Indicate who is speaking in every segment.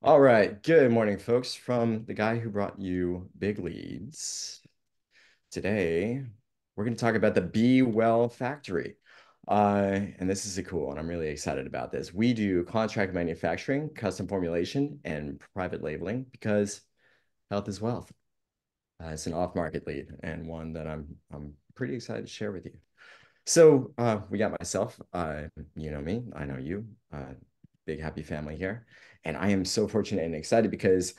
Speaker 1: All right. Good morning, folks. From the guy who brought you big leads. Today, we're going to talk about the Be Well Factory. Uh, and this is a cool one. I'm really excited about this. We do contract manufacturing, custom formulation, and private labeling because health is wealth. Uh, it's an off-market lead and one that I'm I'm pretty excited to share with you. So uh, we got myself. Uh, you know me. I know you. Uh, big happy family here. And I am so fortunate and excited because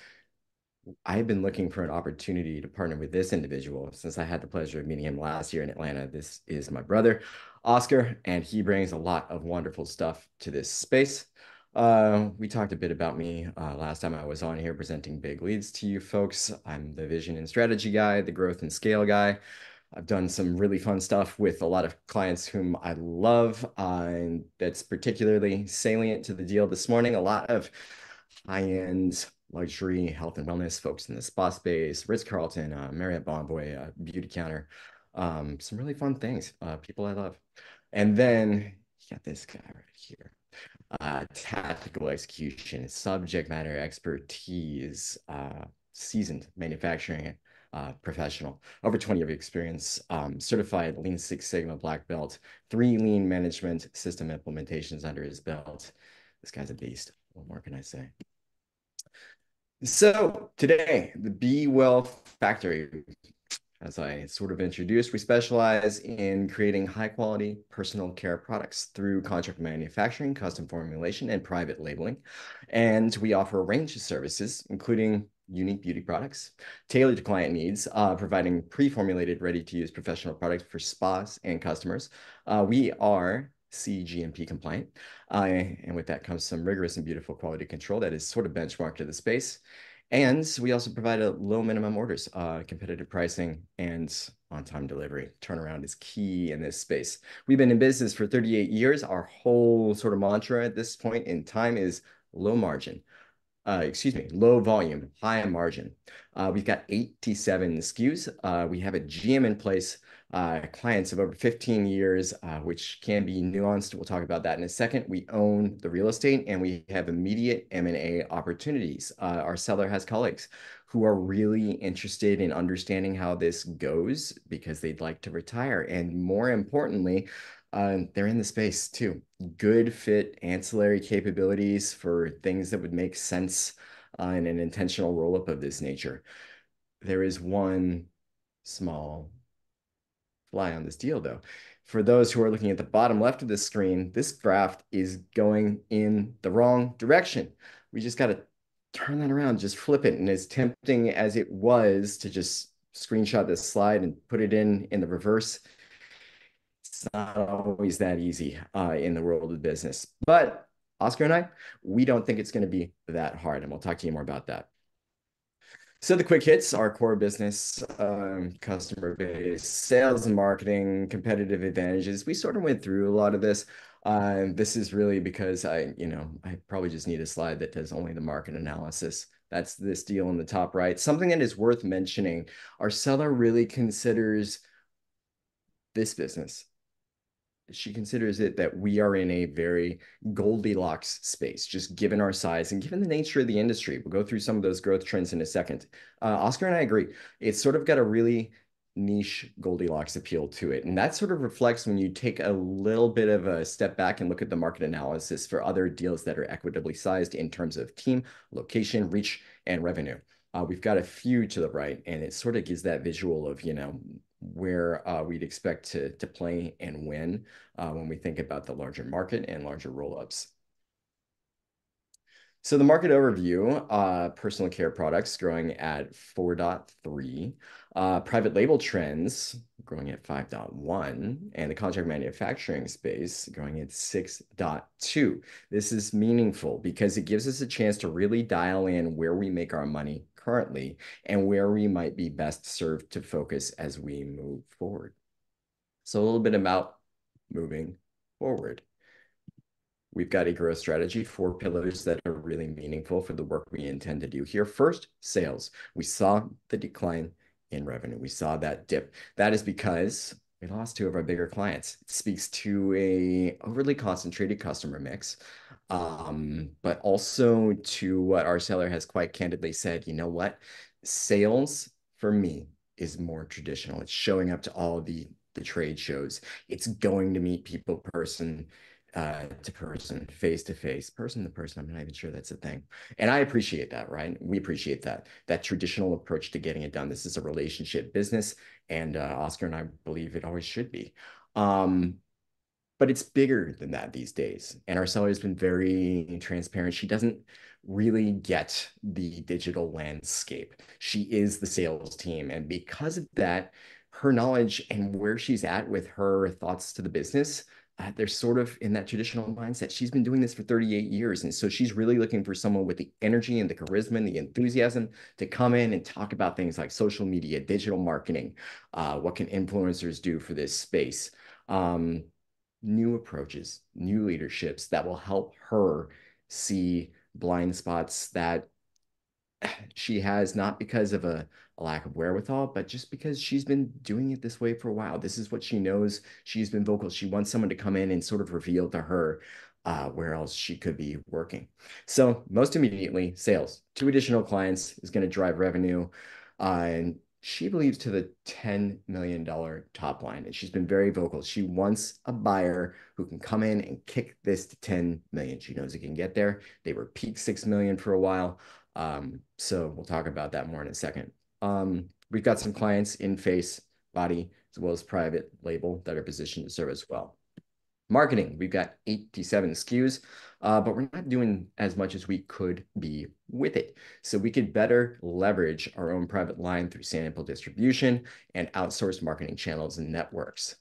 Speaker 1: I've been looking for an opportunity to partner with this individual since I had the pleasure of meeting him last year in Atlanta. This is my brother, Oscar, and he brings a lot of wonderful stuff to this space. Uh, we talked a bit about me uh, last time I was on here presenting big leads to you folks. I'm the vision and strategy guy, the growth and scale guy. I've done some really fun stuff with a lot of clients whom I love, uh, and that's particularly salient to the deal this morning. A lot of high-end luxury health and wellness folks in the spa space, Ritz-Carlton, uh, Marriott Bonvoy, uh, Beautycounter, um, some really fun things, uh, people I love. And then you got this guy right here. Uh, tactical execution, subject matter expertise, uh, seasoned manufacturing uh, professional, over 20 years of experience, um, certified Lean Six Sigma black belt, three lean management system implementations under his belt. This guy's a beast. What more can I say? So today, the Be Well Factory, as I sort of introduced, we specialize in creating high quality personal care products through contract manufacturing, custom formulation, and private labeling. And we offer a range of services, including unique beauty products tailored to client needs, uh, providing pre-formulated, ready-to-use professional products for spas and customers. Uh, we are CGMP compliant, uh, and with that comes some rigorous and beautiful quality control that is sort of benchmarked to the space. And we also provide a low minimum orders, uh, competitive pricing, and on-time delivery. Turnaround is key in this space. We've been in business for 38 years. Our whole sort of mantra at this point in time is low margin uh, excuse me, low volume, high margin. Uh, we've got 87 SKUs. Uh, we have a GM in place, uh, clients of over 15 years, uh, which can be nuanced. We'll talk about that in a second. We own the real estate and we have immediate M&A opportunities. Uh, our seller has colleagues who are really interested in understanding how this goes because they'd like to retire. And more importantly, uh, they're in the space too. Good fit ancillary capabilities for things that would make sense uh, in an intentional roll-up of this nature. There is one small fly on this deal, though. For those who are looking at the bottom left of the screen, this graph is going in the wrong direction. We just got to turn that around, just flip it. And as tempting as it was to just screenshot this slide and put it in in the reverse, it's not always that easy uh, in the world of business. But Oscar and I, we don't think it's going to be that hard. And we'll talk to you more about that. So the quick hits, our core business, um, customer base, sales and marketing, competitive advantages. We sort of went through a lot of this. Uh, this is really because I, you know, I probably just need a slide that does only the market analysis. That's this deal in the top right. Something that is worth mentioning, our seller really considers this business she considers it that we are in a very Goldilocks space, just given our size and given the nature of the industry. We'll go through some of those growth trends in a second. Uh, Oscar and I agree. It's sort of got a really niche Goldilocks appeal to it. And that sort of reflects when you take a little bit of a step back and look at the market analysis for other deals that are equitably sized in terms of team, location, reach, and revenue. Uh, we've got a few to the right, and it sort of gives that visual of, you know, where uh, we'd expect to, to play and win uh, when we think about the larger market and larger roll-ups. So the market overview, uh, personal care products growing at 4.3, uh, private label trends growing at 5.1, and the contract manufacturing space growing at 6.2. This is meaningful because it gives us a chance to really dial in where we make our money currently and where we might be best served to focus as we move forward. So a little bit about moving forward. We've got a growth strategy, four pillars that are really meaningful for the work we intend to do here. First, sales. We saw the decline in revenue. We saw that dip. That is because we lost two of our bigger clients. It speaks to a overly concentrated customer mix Um, but also to what our seller has quite candidly said, you know what? Sales for me is more traditional. It's showing up to all the the trade shows. It's going to meet people person uh, to person, face to face, person to person. I'm not even sure that's a thing. And I appreciate that, right? We appreciate that, that traditional approach to getting it done. This is a relationship business, and uh, Oscar and I believe it always should be. Um, but it's bigger than that these days. And our seller has been very transparent. She doesn't really get the digital landscape. She is the sales team. And because of that, her knowledge and where she's at with her thoughts to the business uh, they're sort of in that traditional mindset. She's been doing this for 38 years. And so she's really looking for someone with the energy and the charisma and the enthusiasm to come in and talk about things like social media, digital marketing, uh, what can influencers do for this space, um, new approaches, new leaderships that will help her see blind spots that she has not because of a, a, lack of wherewithal, but just because she's been doing it this way for a while. This is what she knows. She's been vocal. She wants someone to come in and sort of reveal to her uh, where else she could be working. So most immediately, sales. Two additional clients is going to drive revenue. Uh, and she believes to the $10 million top line. And she's been very vocal. She wants a buyer who can come in and kick this to 10 million. She knows it can get there. They were peak 6 million for a while. Um, so we'll talk about that more in a second. Um, we've got some clients in face, body, as well as private label that are positioned to serve as well. Marketing, we've got 87 SKUs, uh, but we're not doing as much as we could be with it. So we could better leverage our own private line through sample distribution and outsource marketing channels and networks.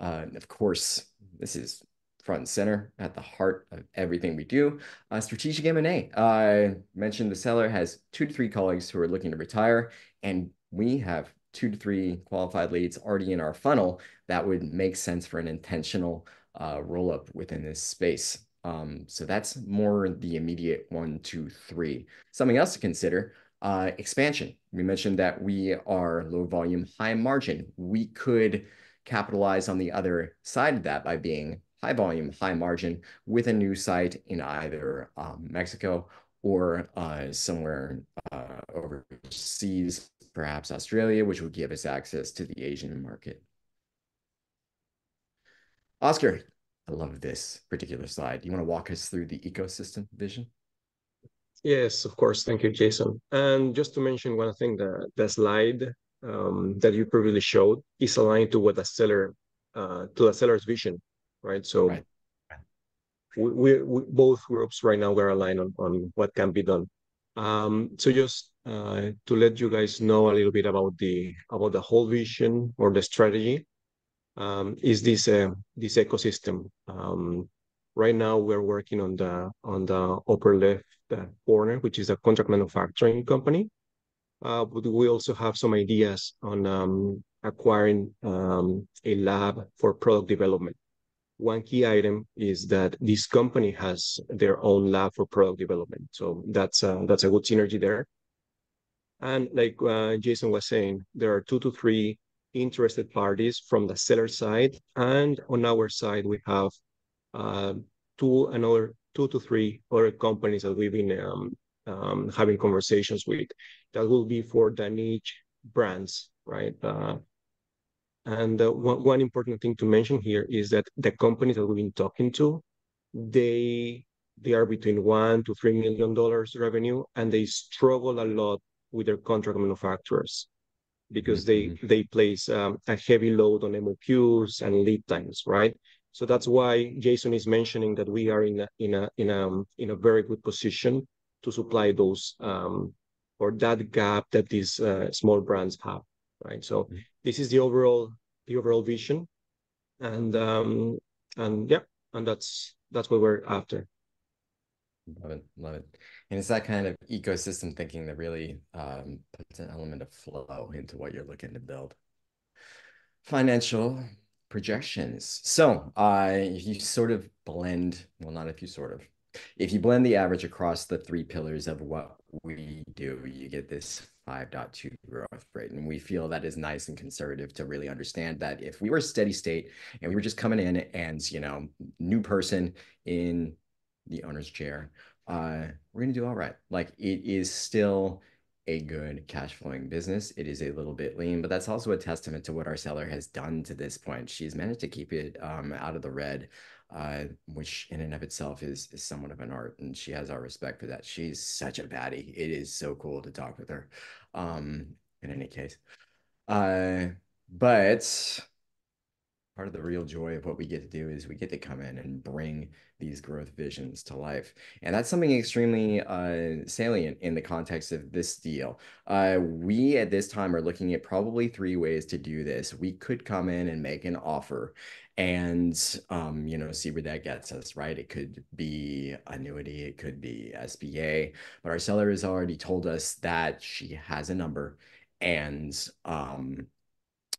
Speaker 1: Uh, of course, this is front and center at the heart of everything we do. Uh, strategic M&A. I mentioned the seller has two to three colleagues who are looking to retire, and we have two to three qualified leads already in our funnel that would make sense for an intentional uh, roll up within this space. Um, so that's more the immediate one, two, three. Something else to consider uh, expansion. We mentioned that we are low volume, high margin. We could capitalize on the other side of that by being high volume, high margin with a new site in either um, Mexico or uh, somewhere uh, overseas, perhaps Australia, which would give us access to the Asian market. Oscar, I love this particular slide. You want to walk us through the ecosystem vision?
Speaker 2: Yes, of course. Thank you, Jason. And just to mention one thing, the, the slide um, that you previously showed is aligned to what the seller, uh, to the seller's vision right? So right. We, we, we, both groups right now we're aligned on, on what can be done. Um, so just uh, to let you guys know a little bit about the about the whole vision or the strategy um, is this uh, this ecosystem. Um, right now we're working on the on the upper left uh, corner, which is a contract manufacturing company. Uh, but we also have some ideas on um, acquiring um, a lab for product development one key item is that this company has their own lab for product development. So that's a, that's a good synergy there. And like uh, Jason was saying, there are two to three interested parties from the seller side. And on our side, we have uh, two another two to three other companies that we've been um, um, having conversations with that will be for the niche brands, right? Uh, and uh, one, one important thing to mention here is that the companies that we've been talking to, they they are between one to three million dollars revenue, and they struggle a lot with their contract manufacturers because mm-hmm. they they place um, a heavy load on MOQs and lead times, right? So that's why Jason is mentioning that we are in a in a in a in a very good position to supply those um, or that gap that these uh, small brands have, right? So mm-hmm this is the overall the overall vision, and um, and yeah, and that's that's what we're after.
Speaker 1: Love it, love it, and it's that kind of ecosystem thinking that really um, puts an element of flow into what you're looking to build. Financial projections. So, uh, if you sort of blend, well, not if you sort of, if you blend the average across the three pillars of what we do, you get this 5.2 growth rate. And we feel that is nice and conservative to really understand that if we were steady state and we were just coming in and, you know, new person in the owner's chair, uh, we're gonna do all right. Like it is still a good cash flowing business. It is a little bit lean, but that's also a testament to what our seller has done to this point. She's managed to keep it um, out of the red, uh, which in and of itself is, is somewhat of an art, and she has our respect for that. She's such a baddie. It is so cool to talk with her. Um, in any case, uh, but part of the real joy of what we get to do is we get to come in and bring these growth visions to life. And that's something extremely uh, salient in the context of this deal. Uh, we at this time are looking at probably three ways to do this. We could come in and make an offer and um, you know see where that gets us right it could be annuity it could be sba but our seller has already told us that she has a number and um,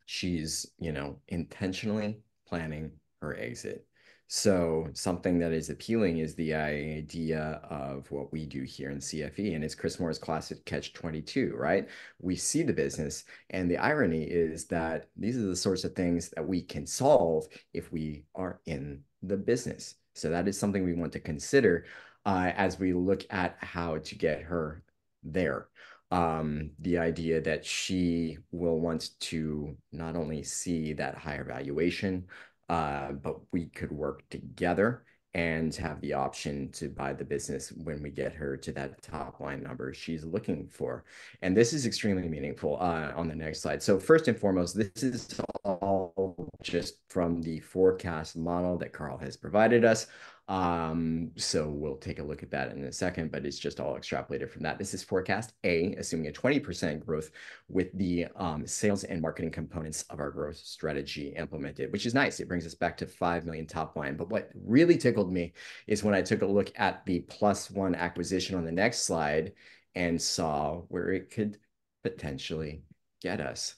Speaker 1: she's, you know, intentionally planning her exit. So something that is appealing is the idea of what we do here in CFE, and it's Chris Moore's classic catch 22, right? We see the business, and the irony is that these are the sorts of things that we can solve if we are in the business. So that is something we want to consider uh, as we look at how to get her there um, the idea that she will want to not only see that higher valuation, uh, but we could work together and have the option to buy the business when we get her to that top line number she's looking for. And this is extremely meaningful uh, on the next slide. So first and foremost, this is all just from the forecast model that Carl has provided us. Um, so we'll take a look at that in a second, but it's just all extrapolated from that. This is forecast A, assuming a 20% growth with the um, sales and marketing components of our growth strategy implemented, which is nice. It brings us back to 5 million top line. But what really tickled me is when I took a look at the plus one acquisition on the next slide and saw where it could potentially get us.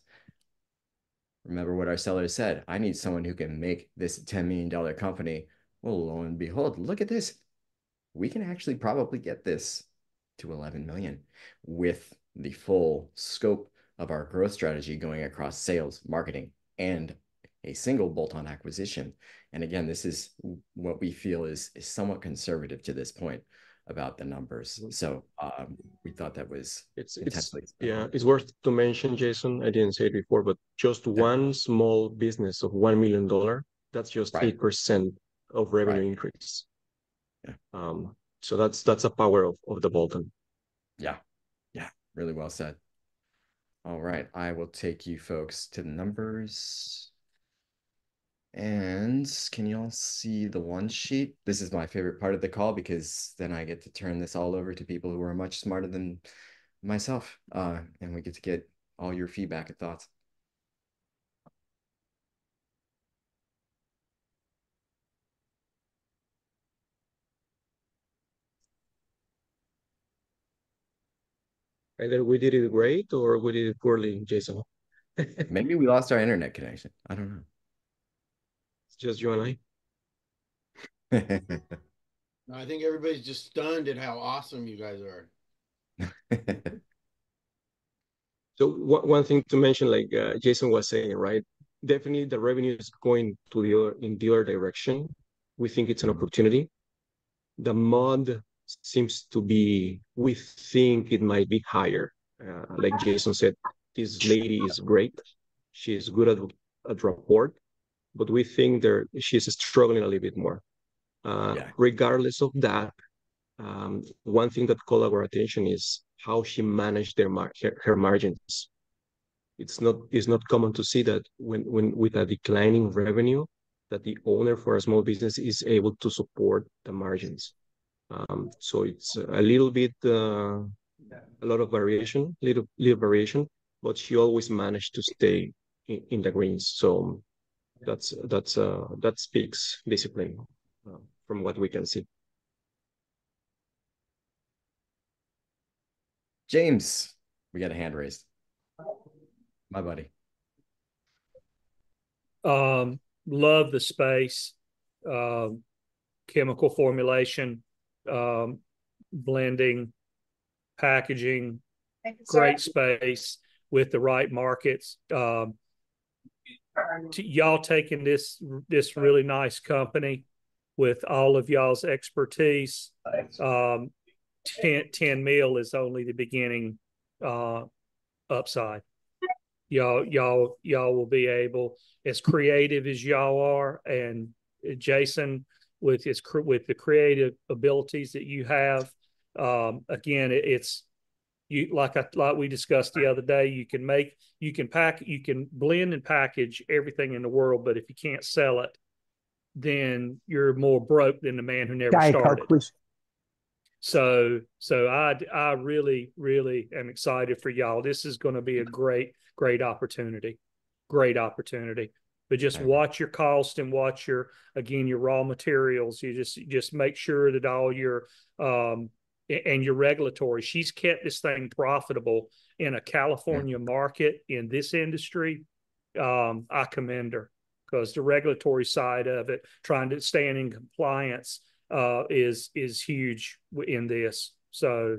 Speaker 1: Remember what our seller said. I need someone who can make this $10 million company well, lo and behold, look at this. We can actually probably get this to 11 million with the full scope of our growth strategy going across sales, marketing, and a single bolt-on acquisition. And again, this is what we feel is, is somewhat conservative to this point about the numbers. Mm-hmm. So um, we thought that was
Speaker 2: it's, it's yeah, it's worth to mention, Jason. I didn't say it before, but just yeah. one small business of one million dollar. That's just eight right. percent of revenue right. increase. Yeah. Um, so that's that's a power of, of the bolt-on.
Speaker 1: Yeah. Yeah. Really well said. All right. I will take you folks to the numbers. And can you all see the one sheet? This is my favorite part of the call because then I get to turn this all over to people who are much smarter than myself. Uh, and we get to get all your feedback and thoughts.
Speaker 2: Either we did it great or we did it poorly, Jason.
Speaker 1: Maybe we lost our internet connection. I don't know.
Speaker 2: It's just you and
Speaker 3: I. no, I think everybody's just stunned at how awesome you guys are.
Speaker 2: so one thing to mention, like uh, Jason was saying, right? Definitely, the revenue is going to the other, in the other direction. We think it's an mm-hmm. opportunity. The mod seems to be, we think it might be higher. Uh, like Jason said, this lady is great. She is good at, at rapport, but we think there she's struggling a little bit more. Uh, yeah. Regardless of that, um, one thing that caught our attention is how she managed their mar her, her, margins. It's not it's not common to see that when when with a declining revenue, that the owner for a small business is able to support the margins. Um, so it's a little bit, uh, a lot of variation, little little variation, but she always managed to stay in, in the greens. So that's that's uh, that speaks discipline uh, from what we can see.
Speaker 1: James, we got a hand raised. My buddy.
Speaker 4: Um, love the space, um, chemical formulation um, blending, packaging, great space with the right markets. Um, y'all taking this this really nice company with all of y'all's expertise, um, 10, 10 mil is only the beginning uh, upside. Y'all, y'all, y'all will be able, as creative as y'all are, and Jason with his with the creative abilities that you have. Um, again, it, it's you like I like we discussed the other day. You can make, you can pack, you can blend and package everything in the world, but if you can't sell it, then you're more broke than the man who never Diet started. Coke, so, so I, I really, really am excited for y'all. This is going to be a great, great opportunity, great opportunity. But just watch your cost and watch your again your raw materials. You just just make sure that all your um and your regulatory. She's kept this thing profitable in a California market in this industry. Um, I commend her because the regulatory side of it, trying to stand in compliance, uh, is is huge in this. So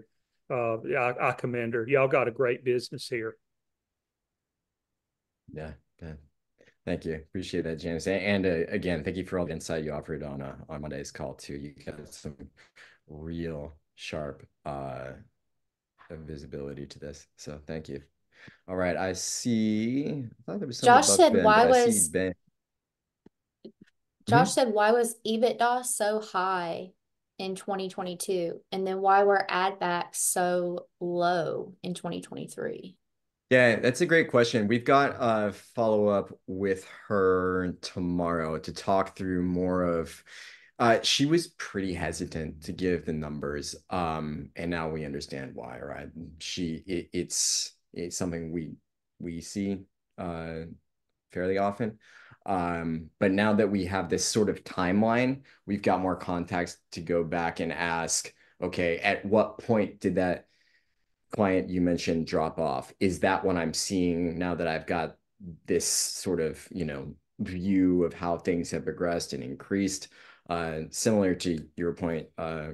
Speaker 4: uh, I, I commend her. Y'all got a great business here.
Speaker 1: Yeah, Thank you. Appreciate that, James. And, uh, again, thank you for all the insight you offered on uh, on Monday's call too. You got some real sharp uh, visibility to this. So thank you. All right, I see. I thought there was
Speaker 5: Josh said, ben, "Why was Ben?" Josh mm-hmm. said, "Why was EBITDA so high in 2022, and then why were add backs so low in 2023?"
Speaker 1: Yeah, that's a great question. We've got a follow up with her tomorrow to talk through more of uh, she was pretty hesitant to give the numbers, um, and now we understand why, right? She, it, it's it's something we we see uh, fairly often, um, but now that we have this sort of timeline, we've got more context to go back and ask, okay, at what point did that client you mentioned drop off? Is that what I'm seeing now that I've got this sort of you know view of how things have progressed and increased? Uh, similar to your point, uh,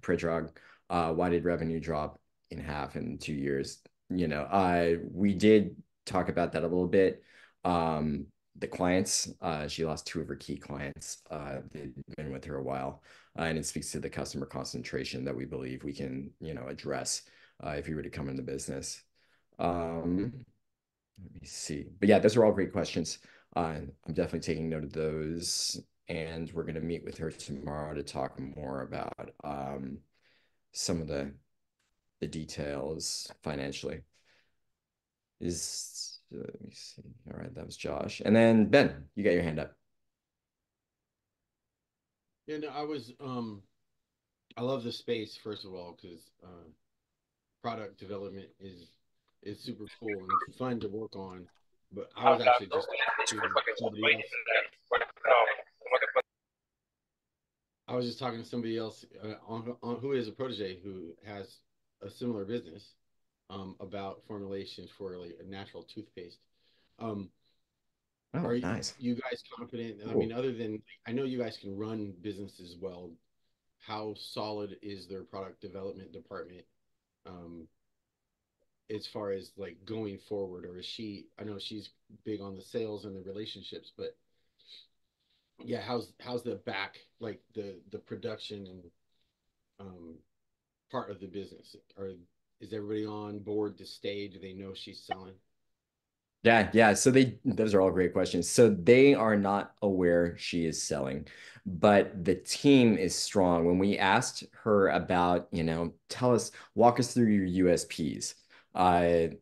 Speaker 1: Predrag, uh, why did revenue drop in half in two years? You know, I we did talk about that a little bit. Um, the clients, uh, she lost two of her key clients. Uh, they've been with her a while, uh, and it speaks to the customer concentration that we believe we can, you know, address uh, if you were to come into business. Um, let me see, but yeah, those are all great questions. Uh, I'm definitely taking note of those and we're going to meet with her tomorrow to talk more about um, some of the the details financially. Is uh, let me see. All right, that was Josh, and then Ben, you got your hand up.
Speaker 3: Yeah, I was. Um, I love the space first of all because uh, product development is is super cool and it's fun to work on. But I was actually just doing somebody else I was just talking to somebody else uh, on, on who is a protege who has a similar business um, about formulations for like a natural toothpaste. Um,
Speaker 1: oh, are nice.
Speaker 3: you, you guys confident? Cool. I mean, other than I know you guys can run businesses well. How solid is their product development department? Um, as far as like going forward, or is she? I know she's big on the sales and the relationships, but yeah how's how's the back like the the production and um part of the business or is everybody on board to stay do they know she's selling
Speaker 1: yeah yeah. So they those are all great questions. So they are not aware she is selling but the team is strong. When we asked her about you know tell us walk us through your usps uh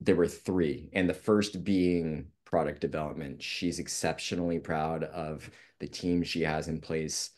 Speaker 1: there were three and the first being product development. She's exceptionally proud of the team she has in place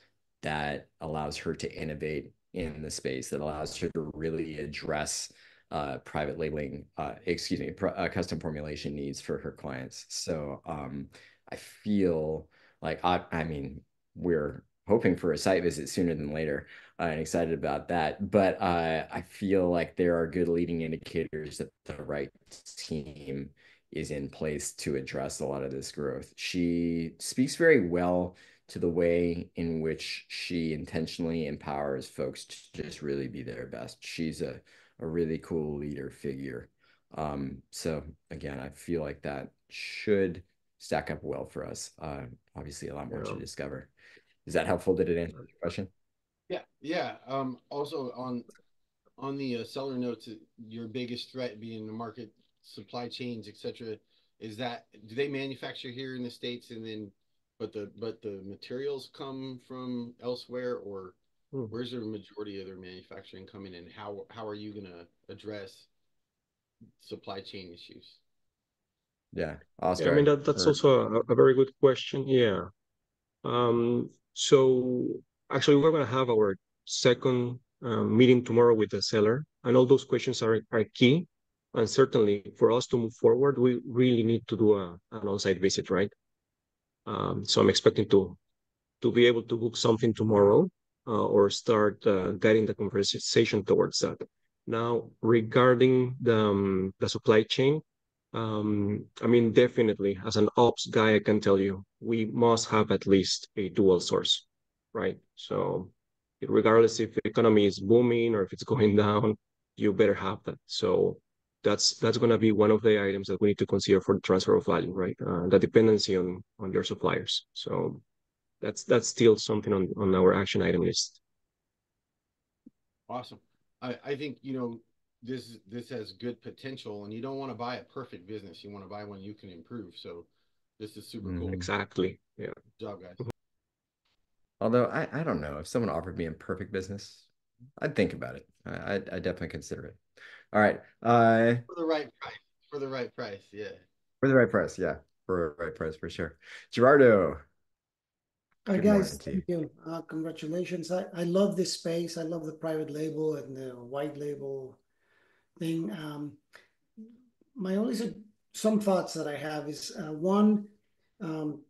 Speaker 1: that allows her to innovate in the space, that allows her to really address uh, private labeling, uh, excuse me, uh, custom formulation needs for her clients. So um, I feel like I, I mean, we're hoping for a site visit sooner than later uh, and excited about that. But uh, I feel like there are good leading indicators that the right team is in place to address a lot of this growth. She speaks very well to the way in which she intentionally empowers folks to just really be their best. She's a, a really cool leader figure. Um, so again, I feel like that should stack up well for us. Uh, obviously, a lot more yeah. to discover. Is that helpful? Did it answer your question?
Speaker 3: Yeah, yeah. Um, also on on the uh, seller notes, your biggest threat being the market supply chains, etc. Is that do they manufacture here in the states and then, but the but the materials come from elsewhere, or hmm. where's the majority of their manufacturing coming in? How how are you gonna address supply chain issues?
Speaker 1: Yeah, Oscar.
Speaker 2: Yeah, I mean that, that's or... also a, a very good question. Yeah. Um. So actually, we're gonna have our second um, meeting tomorrow with the seller, and all those questions are are key. And certainly, for us to move forward, we really need to do a, an on-site visit, right? Um, so I'm expecting to to be able to book something tomorrow or start uh, guiding the conversation towards that. Now, regarding the um, the supply chain, um, I mean, definitely, as an ops guy, I can tell you, we must have at least a dual source, right? So regardless if the economy is booming or if it's going down, you better have that. So that's that's going to be one of the items that we need to consider for the transfer of value, right? Uh, the dependency on on your suppliers. So that's that's still something on on our action item list.
Speaker 3: Awesome. I I think you know this this has good potential, and you don't want to buy a perfect business. You want to buy one you can improve. So this is super mm, cool.
Speaker 2: Exactly. Yeah.
Speaker 3: Good job, guys.
Speaker 1: Although I, I don't know if someone offered me a perfect business, I'd think about it. I I'd, I'd definitely consider it. All right. Uh,
Speaker 3: for the right price. For the right price, yeah.
Speaker 1: For the right price, yeah. For the right price, for sure. Gerardo.
Speaker 6: Hi guys, thank you. Uh, congratulations. I, I love this space. I love the private label and the white label thing. Um, my only some thoughts that I have is uh, one, um,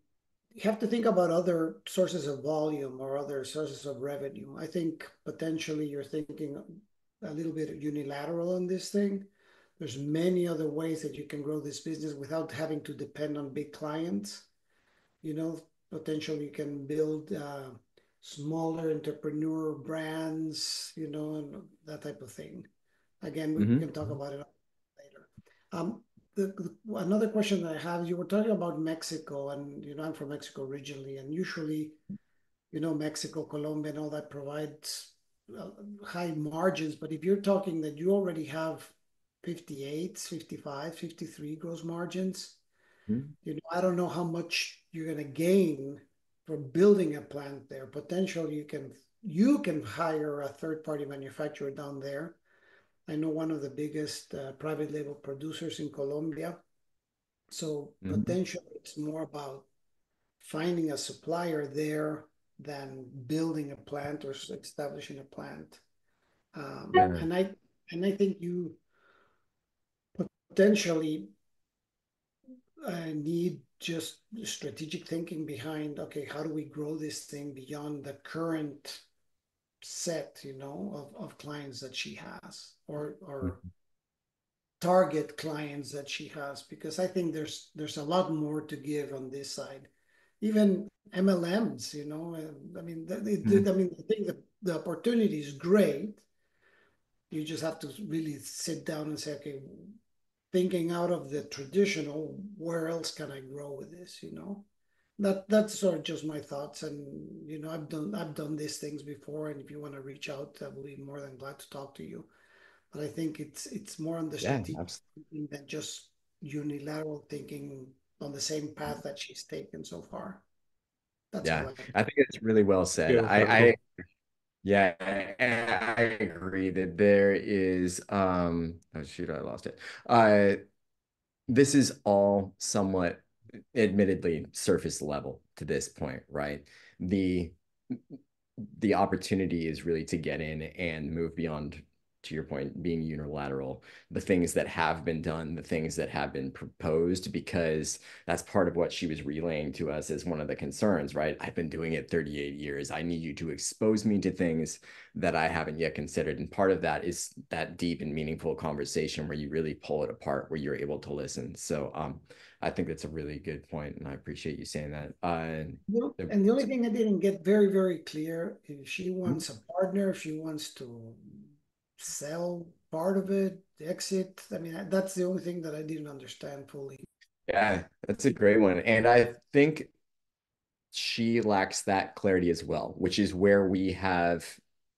Speaker 6: you have to think about other sources of volume or other sources of revenue. I think potentially you're thinking a little bit unilateral on this thing. There's many other ways that you can grow this business without having to depend on big clients. You know, potentially you can build uh, smaller entrepreneur brands, you know, and that type of thing. Again, we mm-hmm. can talk about it later. Um, the, the, another question that I have you were talking about Mexico, and you know I'm from Mexico originally, and usually, you know, Mexico, Colombia, and all that provides uh, high margins. But if you're talking that you already have 58, 55, 53 gross margins, mm-hmm. you know, I don't know how much you're going to gain from building a plant there. Potentially, you can you can hire a third party manufacturer down there I know one of the biggest uh, private label producers in Colombia. So mm-hmm. potentially it's more about finding a supplier there than building a plant or establishing a plant. Um, yeah. And I and I think you potentially uh, need just strategic thinking behind okay how do we grow this thing beyond the current set, you know, of, of clients that she has or or mm-hmm. target clients that she has because I think there's there's a lot more to give on this side. Even MLMs, you know, I mean, the, mm-hmm. I mean, I think the, the opportunity is great. You just have to really sit down and say, okay, thinking out of the traditional, where else can I grow with this, you know? that that's sort of just my thoughts and you know i've done i've done these things before and if you want to reach out i will be more than glad to talk to you. But i think it's it's more on the yeah, strategic than just unilateral thinking on the same path that she's taken so far.
Speaker 1: That's yeah I, I, think it's really well said. Yeah, i i yeah I, agree that there is um oh shoot i lost it uh this is all somewhat admittedly surface level to this point, right? The the opportunity is really to get in and move beyond to your point, being unilateral, the things that have been done, the things that have been proposed, because that's part of what she was relaying to us as one of the concerns, right? I've been doing it 38 years. I need you to expose me to things that I haven't yet considered. And part of that is that deep and meaningful conversation where you really pull it apart, where you're able to listen. So um, I think that's a really good point, and I appreciate you saying that. Uh,
Speaker 6: and the only thing I didn't get very, very clear if she wants a partner, if she wants to sell part of it, exit. I mean, that's the only thing that I didn't understand fully.
Speaker 1: Yeah, that's a great one. And I think she lacks that clarity as well, which is where we have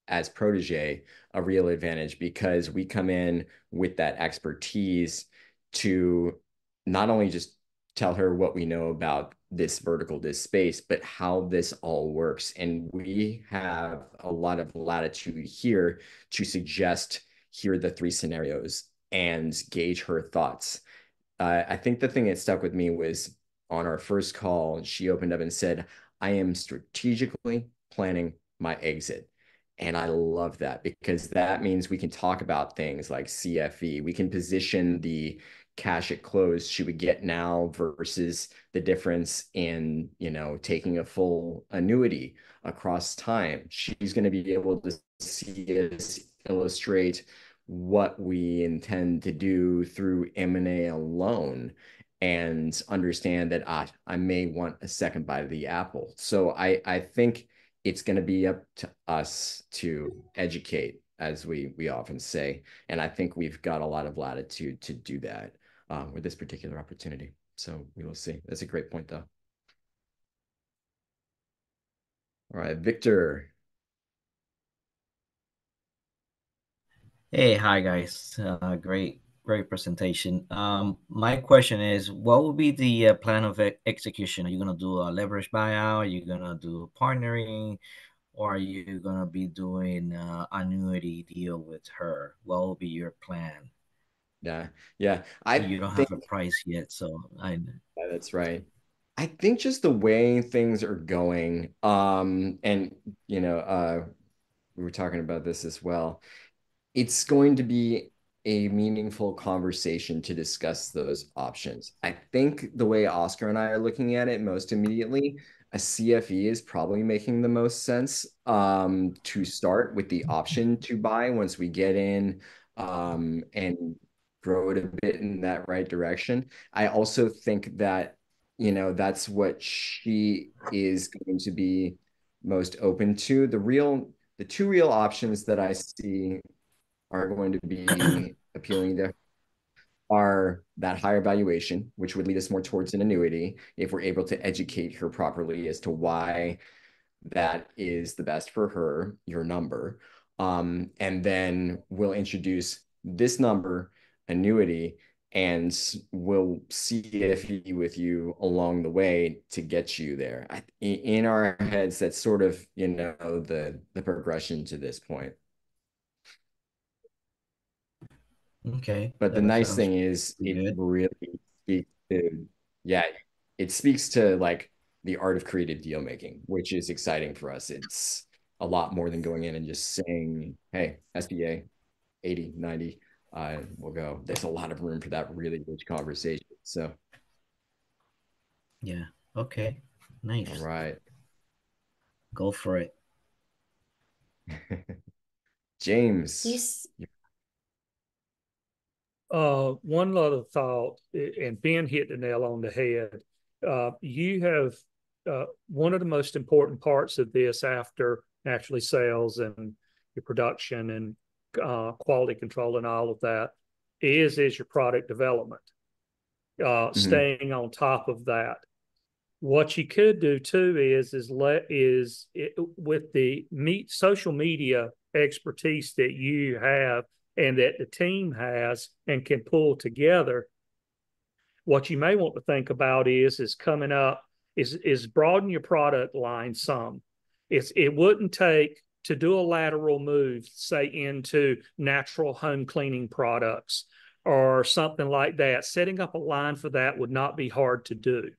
Speaker 1: as protege a real advantage because we come in with that expertise to not only just tell her what we know about this vertical, this space, but how this all works. And we have a lot of latitude here to suggest here are the three scenarios and gauge her thoughts. Uh, I think the thing that stuck with me was on our first call, she opened up and said, I am strategically planning my exit. And I love that because that means we can talk about things like CFE. We can position the cash at close she would get now versus the difference in, you know, taking a full annuity across time. She's going to be able to see us illustrate what we intend to do through M&A alone and understand that ah, I may want a second bite of the apple. So I, I think it's going to be up to us to educate, as we, we often say. And I think we've got a lot of latitude to do that uh, with this particular opportunity. So we will see. That's a great point, though. All right, Victor.
Speaker 7: Hey, hi guys. Uh, great great presentation. Um, my question is, what will be the uh, plan of execution? Are you going to do a leverage buyout? Are you going to do partnering? Or are you going to be doing uh, annuity deal with her? What will be your plan?
Speaker 1: Yeah, yeah. I
Speaker 7: you don't think, have a price yet, so I.
Speaker 1: Yeah, that's right. I think just the way things are going, um, and you know, uh, we were talking about this as well. It's going to be a meaningful conversation to discuss those options. I think the way Oscar and I are looking at it most immediately, a CFE is probably making the most sense um, to start with the option to buy once we get in um, and grow it a bit in that right direction. I also think that, you know, that's what she is going to be most open to. The real, the two real options that I see are going to be appealing to are that higher valuation, which would lead us more towards an annuity if we're able to educate her properly as to why that is the best for her, your number. Um, and then we'll introduce this number, annuity, and we'll see if he with you along the way to get you there. I, in our heads, that's sort of, you know, the the progression to this point.
Speaker 7: Okay.
Speaker 1: But the nice thing is it good. really speaks to yeah, it speaks to like the art of creative deal making, which is exciting for us. It's a lot more than going in and just saying, hey, SBA 80, 90, uh, we'll go. There's a lot of room for that really rich conversation. So
Speaker 7: yeah. Okay. Nice.
Speaker 1: All right.
Speaker 7: Go for it.
Speaker 1: James.
Speaker 4: You, uh, one other thought, and Ben hit the nail on the head. Uh, you have uh, one of the most important parts of this after actually sales and your production and uh, quality control and all of that is is your product development. Uh, mm-hmm. Staying on top of that. What you could do too is is let is it, with the meet social media expertise that you have and that the team has and can pull together what you may want to think about is is coming up is is broaden your product line some it's it wouldn't take to do a lateral move say into natural home cleaning products or something like that setting up a line for that would not be hard to do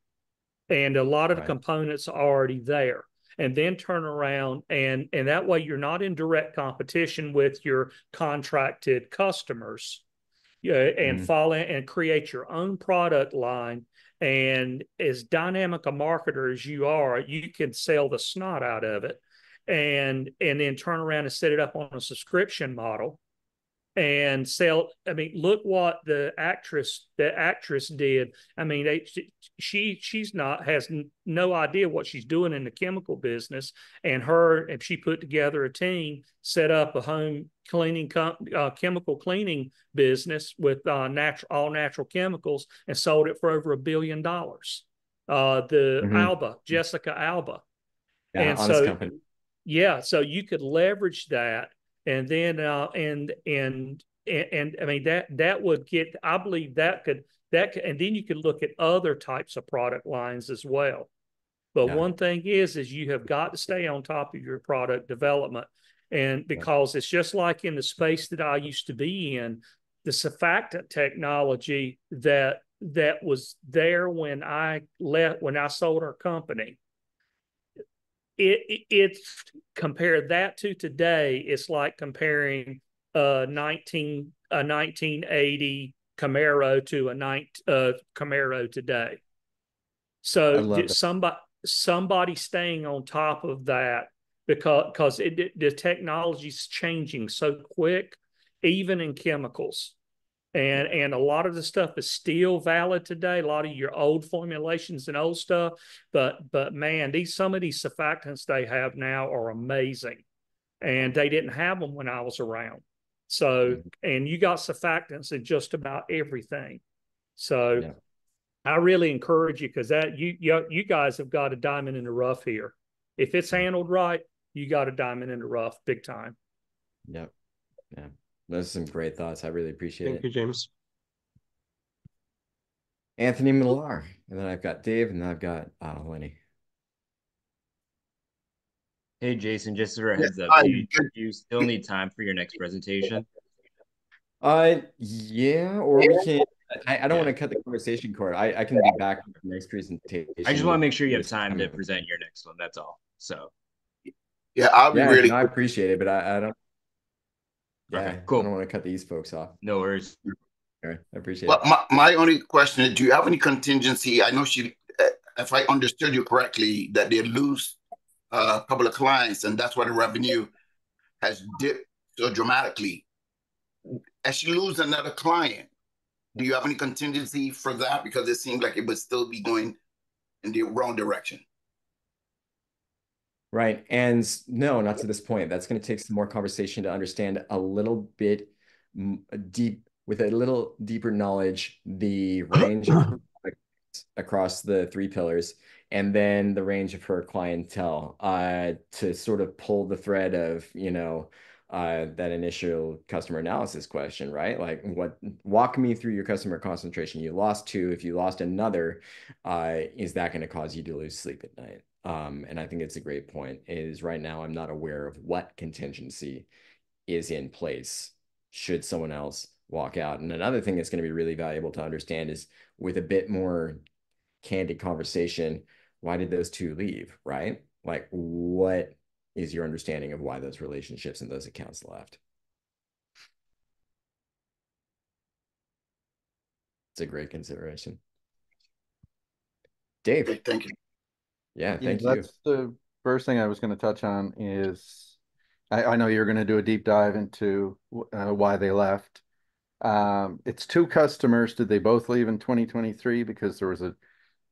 Speaker 4: and a lot of right. the components are already there and then turn around and and that way you're not in direct competition with your contracted customers yeah, and mm. fall in and create your own product line and as dynamic a marketer as you are you can sell the snot out of it and and then turn around and set it up on a subscription model and sell i mean look what the actress the actress did i mean they, she she's not has no idea what she's doing in the chemical business and her and she put together a team set up a home cleaning uh, chemical cleaning business with uh, natural all natural chemicals and sold it for over a billion dollars uh, the mm-hmm. Alba, Jessica Alba.
Speaker 1: Yeah, and so, company.
Speaker 4: Yeah, so you could leverage that, and then uh, and and and, and I mean that that would get. I believe that could that could, and then you could look at other types of product lines as well. But yeah. one thing is, is you have got to stay on top of your product development. And because yeah. it's just like in the space that I used to be in, the surfactant technology that that was there when I left when I sold our company. It, it it's compare that to today. It's like comparing a nineteen a nineteen eighty Camaro to a night uh, Camaro today. So somebody somebody staying on top of that because because it, the technology's changing so quick, even in chemicals. And and a lot of the stuff is still valid today. A lot of your old formulations and old stuff, but but man, these some of these surfactants they have now are amazing, and they didn't have them when I was around. So mm-hmm. and you got surfactants in just about everything. So yeah. I really encourage you because that you, you you guys have got a diamond in the rough here. If it's handled right, you got a diamond in the rough, big time.
Speaker 1: Yep. Yeah. Those are some great thoughts. I really appreciate
Speaker 2: Thank
Speaker 1: it.
Speaker 2: Thank you, James.
Speaker 1: Anthony Millar. And then I've got Dave and then I've got uh, Lenny.
Speaker 8: Hey, Jason, just for a heads up, do you, do you still need time for your next presentation?
Speaker 1: Uh, yeah, or we can I, I don't yeah. want to cut the conversation short. I, I can be back for the next presentation.
Speaker 8: I just want to make sure you have time to present your next one. That's all. So,
Speaker 9: yeah, I'll be yeah, really.
Speaker 1: No, I appreciate it, but I, I don't.
Speaker 8: Yeah, okay, cool.
Speaker 1: I don't want to cut these folks off.
Speaker 8: No worries.
Speaker 1: I appreciate
Speaker 9: well,
Speaker 1: it.
Speaker 9: My, my only question is: Do you have any contingency? I know she, uh, if I understood you correctly, that they lose uh, a couple of clients, and that's why the revenue has dipped so dramatically. As she lose another client, do you have any contingency for that? Because it seemed like it would still be going in the wrong direction.
Speaker 1: Right. And no, not to this point. That's going to take some more conversation to understand a little bit deep, with a little deeper knowledge, the range across the three pillars and then the range of her clientele uh, to sort of pull the thread of, you know, uh, that initial customer analysis question, right? Like, what? Walk me through your customer concentration. You lost two. If you lost another, uh, is that going to cause you to lose sleep at night? Um, and I think it's a great point. Is right now I'm not aware of what contingency is in place should someone else walk out. And another thing that's going to be really valuable to understand is with a bit more candid conversation, why did those two leave? Right? Like, what is your understanding of why those relationships and those accounts left. It's a great consideration. Dave.
Speaker 9: Thank you.
Speaker 1: Yeah, thank yeah,
Speaker 10: you. That's the first thing I was going to touch on is I, I know you're going to do a deep dive into uh, why they left. Um, it's two customers. Did they both leave in 2023? Because there was a,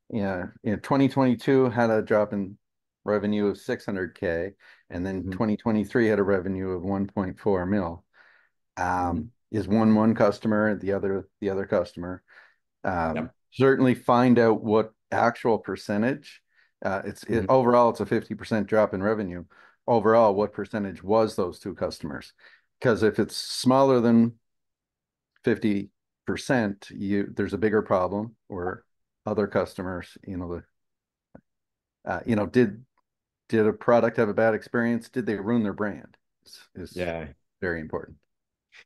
Speaker 10: yeah, you know, 2022 had a drop in revenue of 600K, and then mm-hmm. 2023 had a revenue of 1.4 mil. Um, mm-hmm. Is one one customer, the other the other customer. Um, yep. Certainly find out what actual percentage. Uh, it's mm-hmm. it, overall it's a 50% drop in revenue. Overall, what percentage was those two customers? Because if it's smaller than 50%, you there's a bigger problem or other customers, you know, the uh, you know, did did a product have a bad experience? Did they ruin their brand? Is, is
Speaker 1: yeah,
Speaker 10: very important.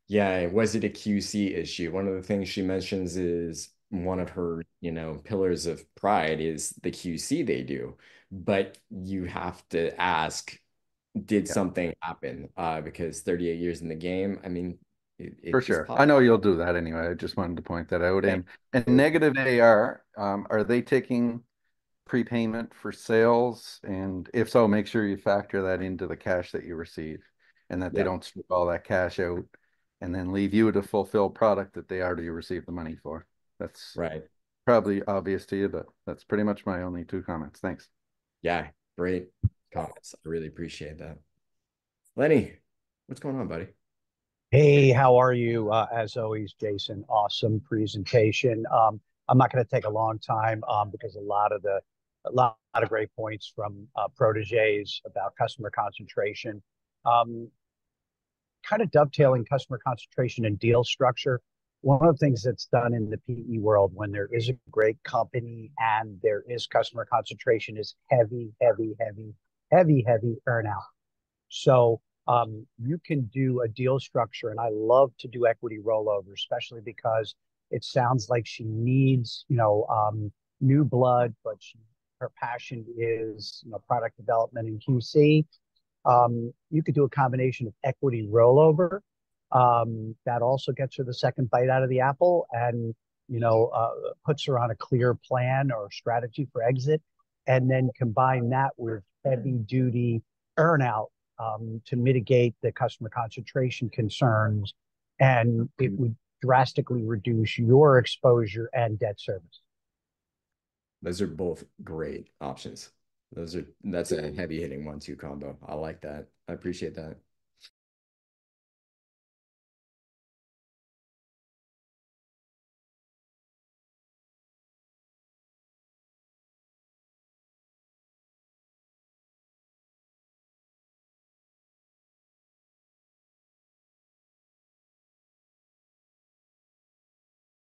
Speaker 1: Yeah, was it a QC issue? One of the things she mentions is one of her, you know, pillars of pride is the QC they do. But you have to ask, did yeah. something happen? Uh, because 38 years in the game, I mean,
Speaker 10: it, for sure. I know you'll do that anyway. I just wanted to point that out. And and negative AR, um, are they taking prepayment for sales? And if so, make sure you factor that into the cash that you receive and that they don't strip all that cash out and then leave you to fulfill product that they already received the money for. That's
Speaker 1: right.
Speaker 10: Probably obvious to you, but that's pretty much my only two comments. Thanks.
Speaker 1: Yeah, great comments. I really appreciate that. Lenny, what's going on, buddy?
Speaker 11: Hey, how are you? Uh, as always, Jason, awesome presentation. Um, I'm not going to take a long time um, because a lot of the a lot, of great points from uh, proteges about customer concentration. Um, kind of dovetailing customer concentration and deal structure. One of the things that's done in the PE world when there is a great company and there is customer concentration is heavy, heavy, heavy, heavy, heavy earnout. So um, you can do a deal structure, and I love to do equity rollover, especially because it sounds like she needs, you know, um, new blood, but she, her passion is, you know, product development and QC. Um, you could do a combination of equity rollover. Um, that also gets her the second bite out of the apple, and you know, uh, puts her on a clear plan or strategy for exit, and then combine that with heavy duty earnout um, to mitigate the customer concentration concerns, and it would drastically reduce your exposure and debt service.
Speaker 1: Those are both great options. Those are that's a heavy hitting one two combo. I like that. I appreciate that.